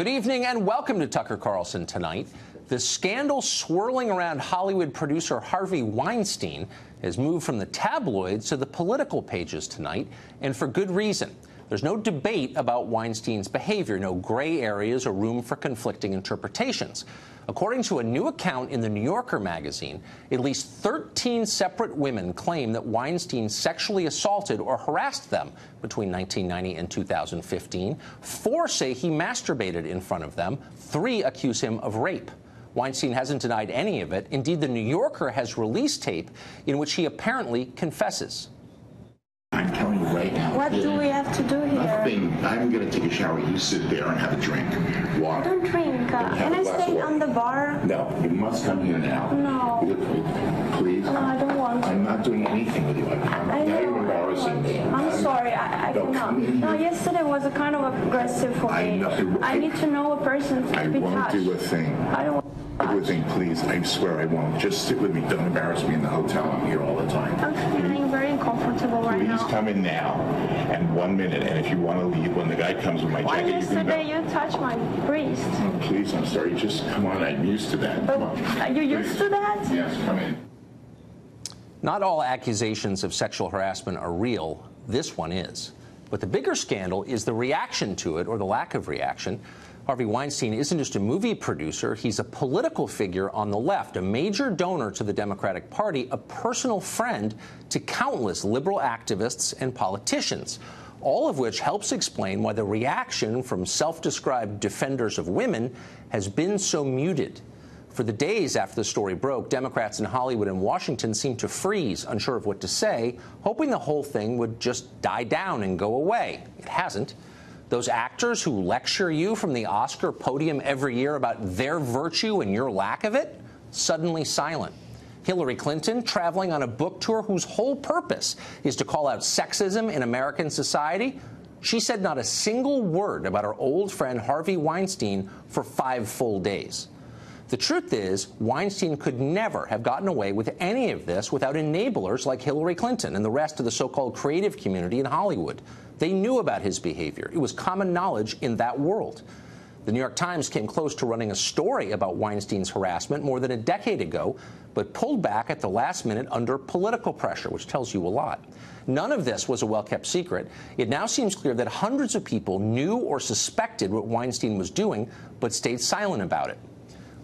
Good evening and welcome to Tucker Carlson tonight. The scandal swirling around Hollywood producer Harvey Weinstein has moved from the tabloids to the political pages tonight, and for good reason. There's no debate about Weinstein's behavior, no gray areas or room for conflicting interpretations. According to a new account in the New Yorker magazine, at least 13 separate women claim that Weinstein sexually assaulted or harassed them between 1990 and 2015. Four say he masturbated in front of them. Three accuse him of rape. Weinstein hasn't denied any of it. Indeed, the New Yorker has released tape in which he apparently confesses. I'm telling you right now. What do we have to do here? Nothing. I'm going to take a shower. You sit there and have a drink. I don't drink. Uh, can I stay on the bar? No, you must come here now. No. Please. No, I don't want to. I'm not doing anything with you. I'm, I'm I now you're embarrassing me. I'm sorry. I, I No, cannot. No, yesterday was a kind of aggressive for I me. know. I need to know a person to I be won't touched. do a thing. I don't. Do a thing, please. I swear I won't. Just sit with me. Don't embarrass me in the hotel. I'm here all the time. I'm hmm? feeling very uncomfortable right Please now. come in now. And one minute. And if you want to leave, when the guy comes with my Why jacket, you can go. yesterday you touched my breast? Oh, please, I'm sorry. Just come on. I'm used to that. But Come on. Oh, are you used Please. to that? Yes, come in. Not all accusations of sexual harassment are real. This one is. But the bigger scandal is the reaction to it, or the lack of reaction. Harvey Weinstein isn't just a movie producer, he's a political figure on the left, a major donor to the Democratic Party, a personal friend to countless liberal activists and politicians. All of which helps explain why the reaction from self described defenders of women has been so muted. For the days after the story broke, Democrats in Hollywood and Washington seemed to freeze, unsure of what to say, hoping the whole thing would just die down and go away. It hasn't. Those actors who lecture you from the Oscar podium every year about their virtue and your lack of it, suddenly silent. Hillary Clinton traveling on a book tour whose whole purpose is to call out sexism in American society. She said not a single word about her old friend Harvey Weinstein for five full days. The truth is, Weinstein could never have gotten away with any of this without enablers like Hillary Clinton and the rest of the so called creative community in Hollywood. They knew about his behavior, it was common knowledge in that world. The New York Times came close to running a story about Weinstein's harassment more than a decade ago, but pulled back at the last minute under political pressure, which tells you a lot. None of this was a well kept secret. It now seems clear that hundreds of people knew or suspected what Weinstein was doing, but stayed silent about it.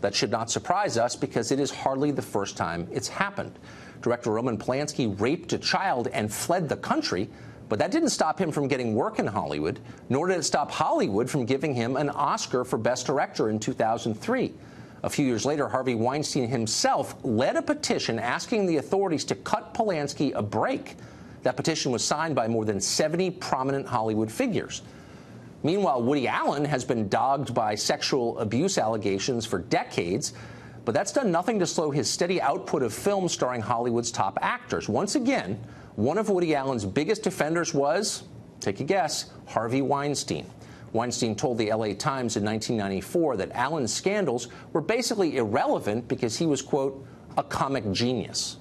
That should not surprise us because it is hardly the first time it's happened. Director Roman Polanski raped a child and fled the country, but that didn't stop him from getting work in Hollywood, nor did it stop Hollywood from giving him an Oscar for Best Director in 2003. A few years later, Harvey Weinstein himself led a petition asking the authorities to cut Polanski a break. That petition was signed by more than 70 prominent Hollywood figures. Meanwhile, Woody Allen has been dogged by sexual abuse allegations for decades, but that's done nothing to slow his steady output of films starring Hollywood's top actors. Once again, one of Woody Allen's biggest defenders was, take a guess, Harvey Weinstein. Weinstein told the LA Times in 1994 that Allen's scandals were basically irrelevant because he was, quote, a comic genius.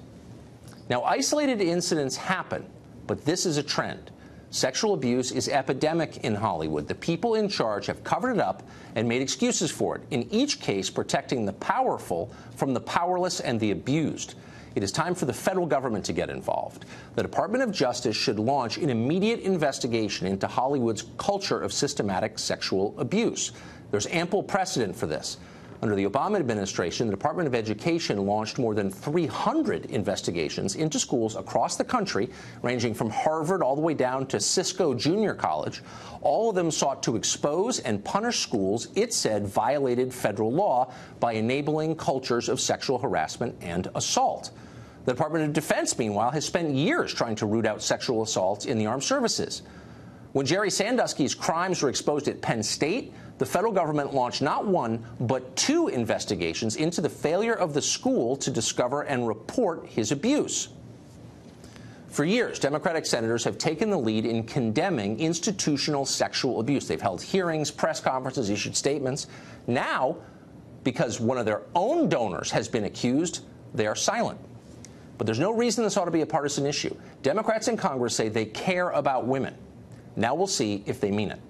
Now, isolated incidents happen, but this is a trend. Sexual abuse is epidemic in Hollywood. The people in charge have covered it up and made excuses for it, in each case protecting the powerful from the powerless and the abused. It is time for the federal government to get involved. The Department of Justice should launch an immediate investigation into Hollywood's culture of systematic sexual abuse. There's ample precedent for this. Under the Obama administration, the Department of Education launched more than 300 investigations into schools across the country, ranging from Harvard all the way down to Cisco Junior College. All of them sought to expose and punish schools it said violated federal law by enabling cultures of sexual harassment and assault. The Department of Defense, meanwhile, has spent years trying to root out sexual assaults in the armed services. When Jerry Sandusky's crimes were exposed at Penn State, the federal government launched not one, but two investigations into the failure of the school to discover and report his abuse. For years, Democratic senators have taken the lead in condemning institutional sexual abuse. They've held hearings, press conferences, issued statements. Now, because one of their own donors has been accused, they are silent. But there's no reason this ought to be a partisan issue. Democrats in Congress say they care about women. Now we'll see if they mean it.